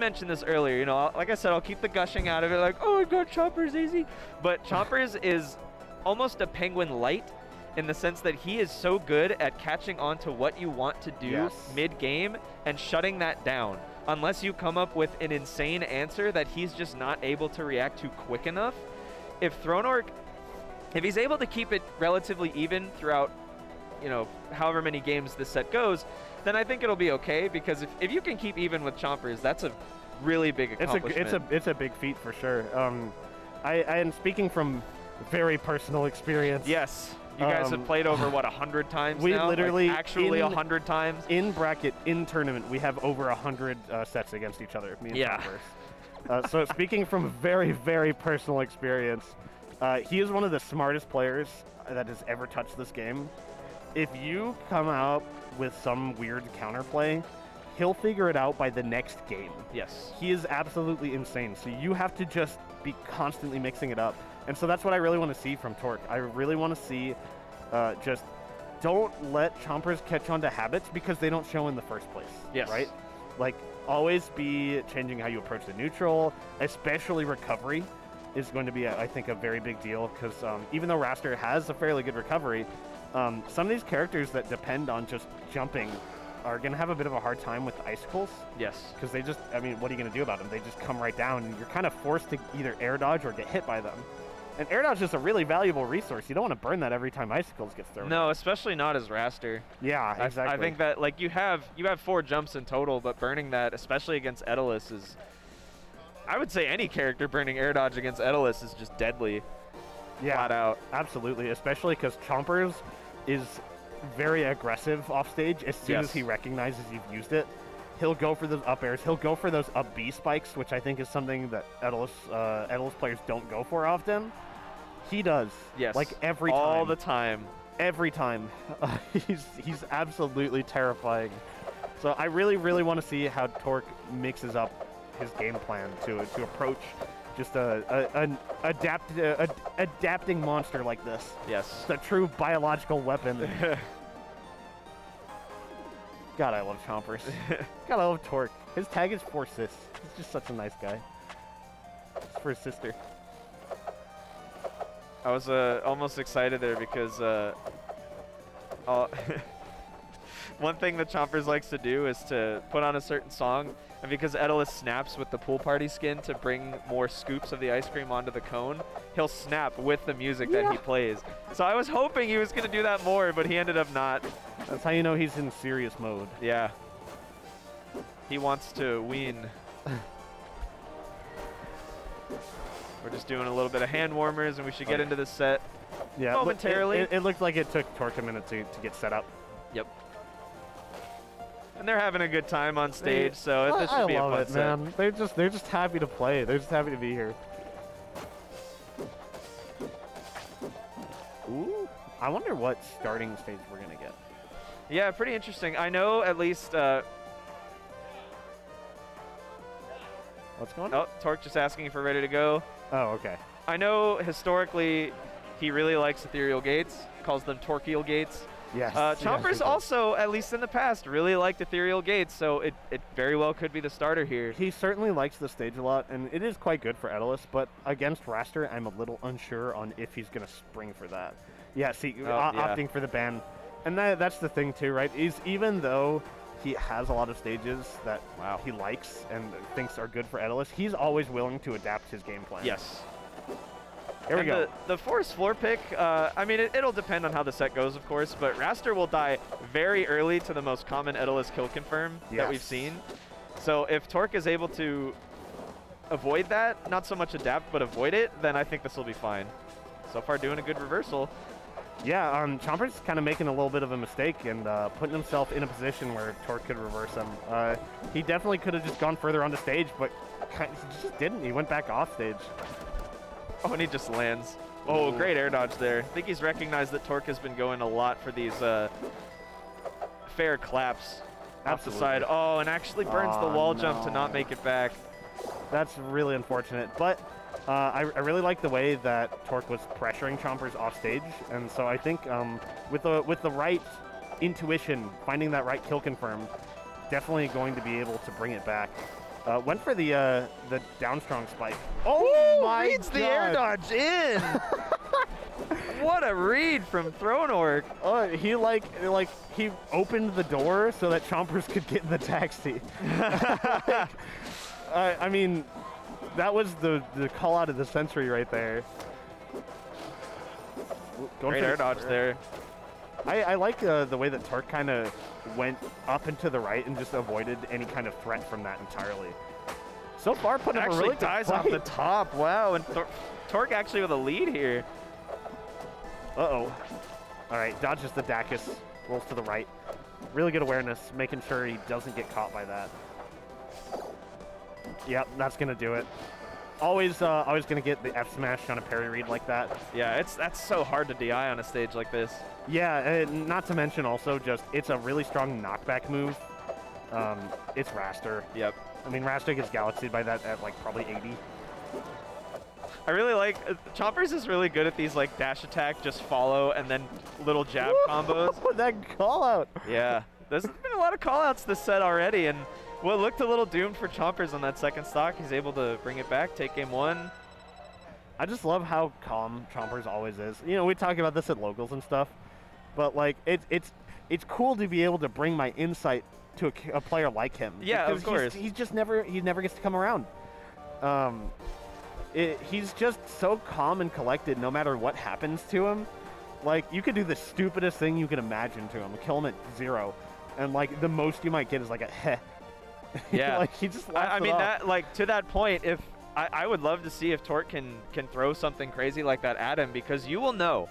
mention this earlier. You know, like I said, I'll keep the gushing out of it. Like, oh my God, Chompers easy. But Chompers is almost a penguin light in the sense that he is so good at catching on to what you want to do Yes. mid-game and shutting that down. Unless you come up with an insane answer that he's just not able to react to quick enough. If ThrownOrc, if he's able to keep it relatively even throughout, you know, however many games this set goes, then I think it'll be okay because if, if you can keep even with Chompers, that's a really big accomplishment. It's a it's a it's a big feat for sure. Um, I I am speaking from very personal experience. Yes. You guys Um, have played over what a hundred times we now? Like, literally actually a hundred times. In bracket, in tournament, we have over a hundred uh, sets against each other. Me and Yeah. Uh, so speaking from very, very personal experience, uh, he is one of the smartest players that has ever touched this game. If you come out with some weird counterplay, he'll figure it out by the next game. Yes. He is absolutely insane. So you have to just be constantly mixing it up. And so that's what I really want to see from Torque. I really want to see uh, just don't let Chompers catch on to habits because they don't show in the first place. Yes. Right? Like, always be changing how you approach the neutral, especially recovery is going to be, I think, a very big deal because um, even though Wrastor has a fairly good recovery, um, some of these characters that depend on just jumping are going to have a bit of a hard time with icicles Yes. because they just I mean, what are you going to do about them? They just come right down, and you're kind of forced to either air dodge or get hit by them. And air dodge is a really valuable resource. You don't want to burn that every time icicles get thrown. No, especially not as Wrastor. Yeah, exactly. I, think that like you have you have four jumps in total, but burning that, especially against Etalus, is I would say any character burning air dodge against Etalus is just deadly, yeah, flat out. absolutely. Especially because Chompers is very aggressive off stage. As soon Yes. as he recognizes you've used it, he'll go for those up airs. He'll go for those up B spikes, which I think is something that Etalus, uh, players don't go for often. He does. Yes. Like every time. all the time. every time. he's he's absolutely terrifying. So I really really want to see how Torque mixes up his game plan to to approach just a, a an adapt a, a- adapting monster like this. Yes. It's a true biological weapon. God, I love Chompers. God, I love Torque. His tag is for sis. He's just such a nice guy. It's for his sister. I was uh, almost excited there because uh, uh, one thing that Chompers likes to do is to put on a certain song, and because Etalus snaps with the pool party skin to bring more scoops of the ice cream onto the cone, he'll snap with the music that he plays. So I was hoping he was going to do that more, but he ended up not. That's how you know he's in serious mode. Yeah. He wants to wean. We're just doing a little bit of hand warmers, and we should get Okay. into this set. Yeah, Momentarily. It, it, it looked like it took Torque a minute to, to get set up. Yep. And they're having a good time on stage, so I, this should I be a fun it, set. man. They're just they're just happy to play. They're just happy to be here. Ooh, I wonder what starting stage we're gonna get. Yeah, pretty interesting. I know at least. Uh, What's going on? oh, Torque just asking if we're ready to go. Oh, okay. I know historically he really likes ethereal gates, calls them Torqueal gates. Yes. Uh, Chompers do. also, at least in the past, really liked ethereal gates, so it, it very well could be the starter here. He certainly likes the stage a lot, and it is quite good for Etalus, but against Wrastor, I'm a little unsure on if he's going to spring for that. Yeah, see, Oh, yeah. opting for the ban. And that, that's the thing, too, right? Is even though he has a lot of stages that Wow. he likes and thinks are good for Etalus, he's always willing to adapt his game plan. Yes. There we And go. The, the force floor pick, uh, I mean, it, it'll depend on how the set goes, of course, but Wrastor will die very early to the most common Etalus kill confirm that we've seen. So if Torque is able to avoid that, not so much adapt, but avoid it, then I think this will be fine. So far, doing a good reversal. Yeah, um, Chomper's kind of making a little bit of a mistake and uh, putting himself in a position where Torque could reverse him. Uh, he definitely could have just gone further onto stage, but ki- he just didn't. He went back off stage. Oh, and he just lands. Oh, great air dodge there. I think he's recognized that Torque has been going a lot for these uh, fair claps off the side. Oh, and actually burns the Oh, wall jump to not make it back. That's really unfortunate. But uh, I, I really like the way that Torque was pressuring Chompers off stage, and so I think um, with the with the right intuition, finding that right kill confirm, definitely going to be able to bring it back. Uh, went for the uh, the down strong spike. Oh my reads the air dodge in. what a read from ThrownOrc. Oh, he like like he opened the door so that Chompers could get in the taxi. Like, I, I mean, that was the the call out of the century right there. Going Great air dodge there. I, I like uh, the way that Torque kind of went up and to the right and just avoided any kind of threat from that entirely. So far, putting up a really dies off the top. Wow, and Tor- Torque actually with a lead here. Uh-oh. All right, dodges the Dacus, rolls to the right. Really good awareness, making sure he doesn't get caught by that. Yep, that's gonna do it. Always, uh, always gonna get the F smash on a parry read like that. Yeah, it's that's so hard to DI on a stage like this. Yeah, and not to mention also just it's a really strong knockback move. Um, it's Wrastor. Yep. I mean, Wrastor gets galaxied by that at like probably 80. I really like uh, Chompers is really good at these like dash attack, just follow and then little jab combos. that call out. Yeah, there's been a lot of callouts this set already, and what looked a little doomed for Chompers on that second stock, he's able to bring it back, take game one. I just love how calm Chompers always is. You know, we talk about this at locals and stuff, but like it's it's it's cool to be able to bring my insight to a player like him. Yeah, of because he's- course. He's, just never he never gets to come around. Um, it, he's just so calm and collected no matter what happens to him. Like you could do the stupidest thing you can imagine to him, kill him at zero, and like the most you might get is like a heh. Yeah. like he just. I, I mean that like to that point, if I, I would love to see if Torque can can throw something crazy like that at him because you will know.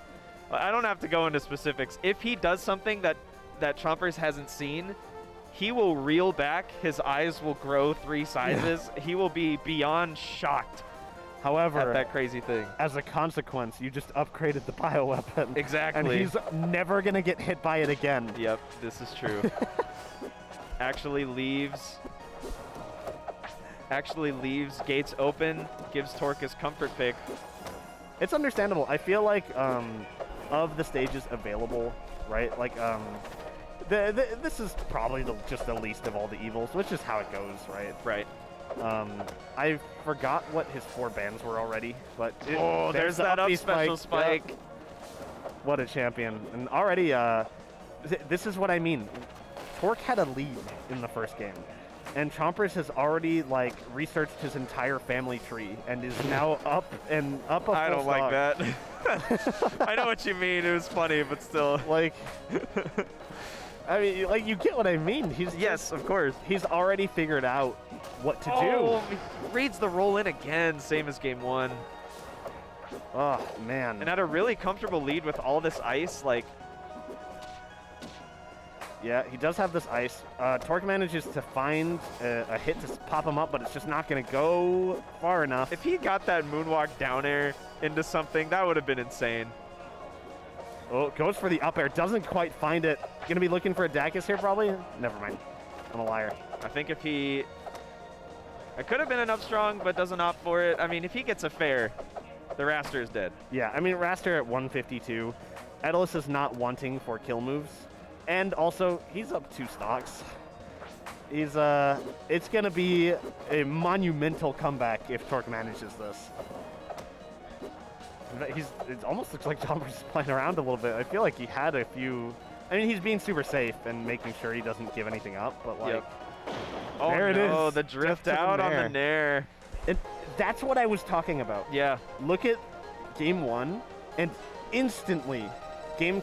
I don't have to go into specifics. If he does something that that Chompers hasn't seen, he will reel back. His eyes will grow three sizes. he will be beyond shocked However, at that crazy thing. as a consequence, you just upgraded the bioweapon. Exactly. And he's never gonna get hit by it again. Yep, this is true. actually leaves. Actually leaves gates open, gives Torque his comfort pick. It's understandable. I feel like um, of the stages available, right? Like um, the, the, this is probably the, just the least of all the evils, which is how it goes, right? Right. Um, I forgot what his four bands were already, but it- Oh, there's the that up special Yep. spike. What a champion! And already, uh, th- this is what I mean. Torque had a lead in the first game, and Chompers has already like researched his entire family tree and is now up and up. A I don't like that. I know what you mean. It was funny, but still. Like, I mean, like you get what I mean. He's Yes, of course. he's already figured out what to do. Oh, he reads the roll in again, same as game one. do. Oh man. And had a really comfortable lead with all this ice. Like, Yeah, he does have this ice. Uh, Torque manages to find a, a hit to pop him up, but it's just not going to go far enough. if he got that moonwalk down air into something, that would have been insane. Oh, goes for the up air, doesn't quite find it. Going to be looking for a Dacus here, probably? Never mind. I'm a liar. I think if he... It could have been an up strong, but doesn't opt for it. I mean, if he gets a fair, the Wrastor is dead. Yeah, I mean, Wrastor at 152. Etalus is not wanting for kill moves. And also, he's up two stocks. He's, uh, it's going to be a monumental comeback if Torque manages this. He's, it almost looks like Chompers is playing around a little bit. I feel like he had a few, I mean, he's being super safe and making sure he doesn't give anything up, but like, Yep. Oh There it no, is, the just drift the out on the nair. and that's what I was talking about. Yeah. Look at game one, and instantly, game